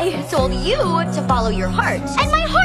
I told you to follow your heart. And my heart